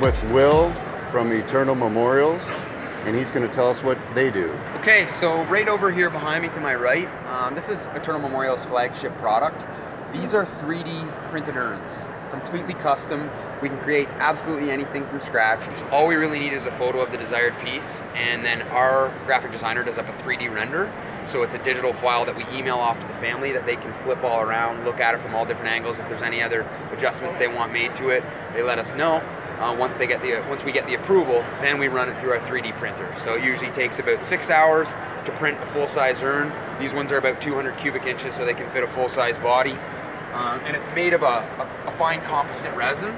Will from Eturnal Memorials, and he's going to tell us what they do. Okay, so right over here behind me to my right, um, this is Eturnal Memorial's flagship product. These are 3D printed urns, completely custom. We can create absolutely anything from scratch. So all we really need is a photo of the desired piece, and then our graphic designer does up a 3D render. So it's a digital file that we email off to the family that they can flip all around, look at it from all different angles. If there's any other adjustments they want made to it, they let us know. Uh, once they get the once we get the approval, then we run it through our 3D printer. So it usually takes about six hours to print a full-size urn. These ones are about 200 cubic inches, so they can fit a full-size body. Um, and it's made of a, a, a, fine composite resin.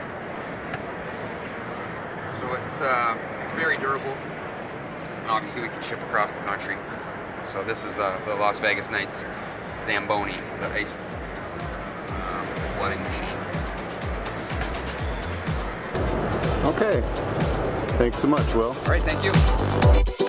So it's uh, it's very durable, and obviously we can ship across the country. So this is the, the Las Vegas Knights Zamboni, the ice Okay. Thanks so much, Will. All right, thank you.